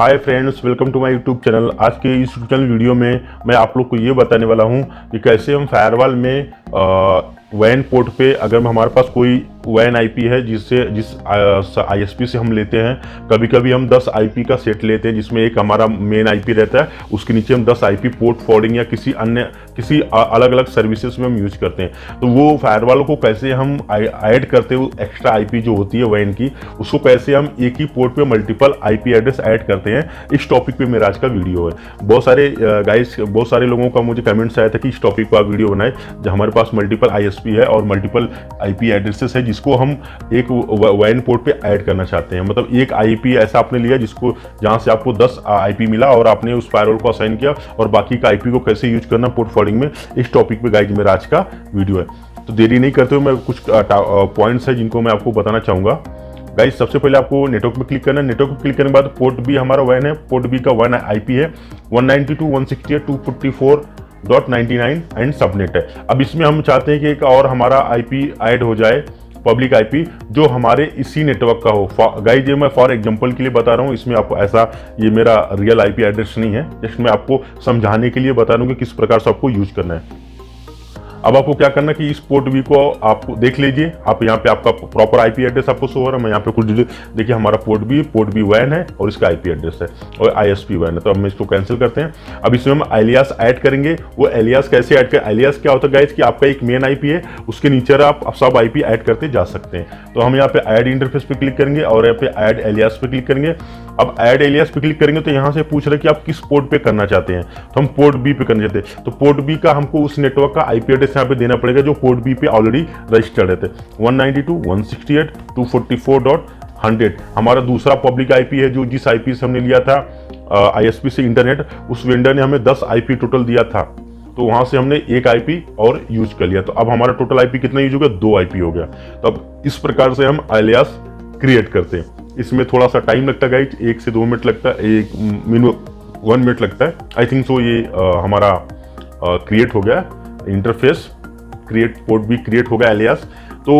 Hi friends welcome to my YouTube channel आज के इस चैनल वीडियो में मैं आप लोग को ये बताने वाला हूँ कि कैसे हम फायरवाल में वैन पोर्ट पे अगर हमारे पास कोई वैन आईपी है जिससे जिस आईएसपी से हम लेते हैं। कभी कभी हम 10 आईपी का सेट लेते हैं, जिसमें एक हमारा मेन आईपी रहता है, उसके नीचे हम 10 आईपी पोर्ट फॉर्डिंग या किसी अन्य, किसी अलग अलग सर्विसेज़ में हम यूज़ करते हैं। तो वो फायरवॉल को कैसे हम ऐड करते हैं एक्स्ट्रा आईपी जो होती है वैन की, उसको कैसे हम एक ही पोर्ट पे मल्टीपल आईपी एड्रेस ऐड करते हैं। इस टॉपिक पे मेरा आज का वीडियो है। बहुत सारे गाइस बहुत सारे लोगों का मुझे कमेंट्स आया था कि इस टॉपिक पर आप वीडियो बनाए जो हमारे पास मल्टीपल ISP है और मल्टीपल IP एड्रेसेस है जिसको हम एक वैन पोर्ट पे ऐड करना चाहते हैं। मतलब एक आईपी ऐसा आपने लिया जिसको जहाँ से आपको 10 आईपी मिला और आपने उस फायरवॉल को असाइन किया और बाकी का आईपी को कैसे यूज़ करना पोर्ट फॉर्डिंग में इस टॉपिक पे गाइज़ मेरा आज का वीडियो है। तो देरी नहीं करते हुए मैं कुछ पॉइंट्स है जिनको मैं आपको बताना चाहूँगा। गाइज़ सबसे पहले आपको नेटवर्क में क्लिक करना है। नेटवर्क में क्लिक करने के बाद पोर्ट बी हमारा वैन है। पोर्ट बी का वन आईपी है। 192, 168, 244 dot ninety nine and subnet है। अब इसमें हम चाहते हैं कि एक और हमारा आईपी ऐड हो जाए। पब्लिक आईपी जो हमारे इसी नेटवर्क का हो। गाइज़ ये मैं फॉर एग्जांपल के लिए बता रहा हूँ, इसमें आपको ऐसा ये मेरा रियल आईपी एड्रेस नहीं है। जस्ट मैं आपको समझाने के लिए बता रहा हूँ कि किस प्रकार से आपको यूज़ करना है। अब आपको क्या करना कि इस पोर्ट वी को आप देख लीजिए। आप यहाँ पे आपका प्रॉपर आईपी एड्रेस आपको शो हो रहा है। मैं यहाँ पे कुछ देखिए, हमारा पोर्ट बी पोर्ट बी वैन है और इसका आईपी एड्रेस है और आईएसपी वैन है। तो हम इसको कैंसिल करते हैं। अब इसमें हम एलियास ऐड करेंगे। वो एलियास कैसे ऐड करें एलियास क्या होता है गाइज़ कि आपका एक मेन आईपी है, उसके नीचे आप सब आईपी ऐड करते जा सकते हैं। तो हम यहाँ पे ऐड इंटरफेस पे क्लिक करेंगे और यहाँ पे ऐड एलियास पे क्लिक करेंगे। अब ऐड एलियास पे क्लिक करेंगे तो यहाँ से पूछ रहे कि आप किस पोर्ट पे करना चाहते हैं। तो हम पोर्ट बी पे करना चाहते हैं। तो पोर्ट बी का हमको उस नेटवर्क का आईपी एड्रेस यहाँ पे देना पड़ेगा जो पोर्ट बी पे ऑलरेडी रजिस्टर्ड है। 192, 168, 244 डॉट हंड्रेड हमारा दूसरा पब्लिक आईपी है जो जिस आईपी से हमने लिया था आईएसपी से इंटरनेट उस वेंडर ने हमें 10 आईपी टोटल दिया था। तो वहाँ से हमने एक आईपी और यूज़ कर लिया। तो अब हमारा टोटल आईपी कितना यूज़ हो गया? दो आईपी हो गया। तो अब इस प्रकार से हम आलियास क्रिएट करते हैं। इसमें थोड़ा सा टाइम लगता है एक से दो मिनट लगता है एक मिनिमम वन मिनट लगता है। आई थिंक सो ये आ, हमारा क्रिएट हो गया। इंटरफेस क्रिएट पोर्ट भी क्रिएट होगा एलियास तो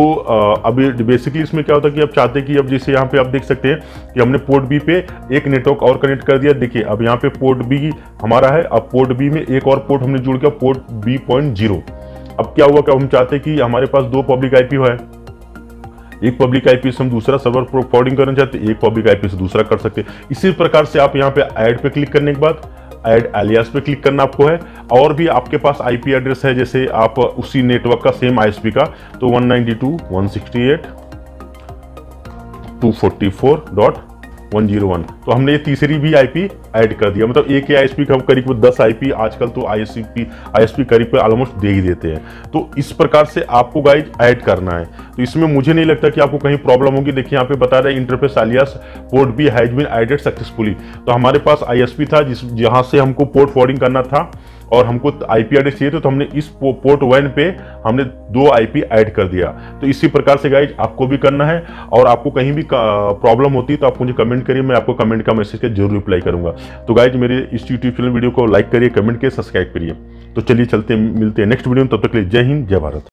अभी बेसिकली इसमें क्या होता है कि आप चाहते हैं कि अब जैसे यहाँ पे आप देख सकते हैं कि हमने पोर्ट बी पे एक नेटवर्क और कनेक्ट कर दिया। देखिए, अब यहाँ पे पोर्ट बी हमारा है, अब पोर्ट बी में एक और पोर्ट हमने जुड़ किया पोर्ट बी पॉइंट ज़ीरो अब क्या हुआ कि हम चाहते हैं कि हमारे पास दो पब्लिक आईपी है एक पब्लिक आईपी से हम दूसरा सर्वर फॉरवर्डिंग करना चाहते हैं, एक पब्लिक आईपी से दूसरा कर सकते हैं। इसी प्रकार से आप यहाँ पे ऐड पे क्लिक करने के बाद ऐड एलियास पे क्लिक करना आपको है। और भी आपके पास आईपी एड्रेस है जैसे आप उसी नेटवर्क का सेम आईएसपी का तो 192, 168, 244 डॉट 101 तो हमने ये तीसरी भी आईपी ऐड कर दिया। मतलब एक ही आईएसपी का करीब दस आईपी आजकल तो आईएसपी आईएसपी करीब ऑलमोस्ट दे ही देते हैं। तो इस प्रकार से आपको गाइज़ ऐड करना है। तो इसमें मुझे नहीं लगता कि आपको कहीं प्रॉब्लम होगी। देखिए, यहाँ पे बता रहे interface alias port B has been added successfully तो हमारे पास आईएसपी था, जिस, जहाँ से हमको पोर्ट फॉर्डिंग करना था। और हमको आईपी एड्रेस चाहिए तो हमने इस पोर्ट वन पे हमने दो आईपी ऐड कर दिया। तो इसी प्रकार से गाइज़ आपको भी करना है और आपको कहीं भी प्रॉब्लम होती है तो आप मुझे कमेंट करिए, मैं आपको कमेंट का मैसेज का ज़रूर रिप्लाई करूँगा। तो गाइज़ मेरे इस यूट्यूब चैनल वीडियो को लाइक करिए कमेंट करिए सब्सक्राइब करिए। तो चलिए चलते मिलते हैं नेक्स्ट वीडियो में, तब तक के लिए जय हिंद, जय भारत।